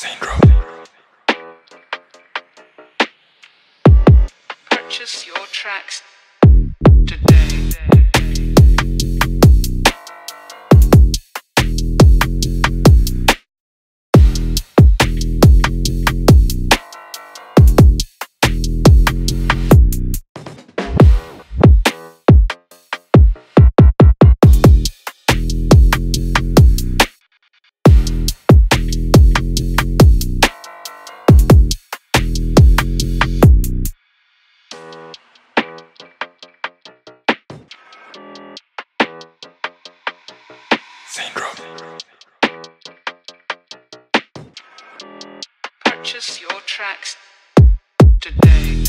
syndrome. Purchase your tracks Syndrome. Purchase your tracks today.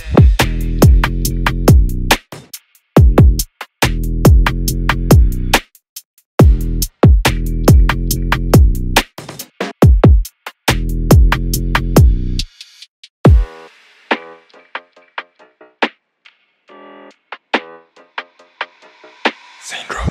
Syndrome.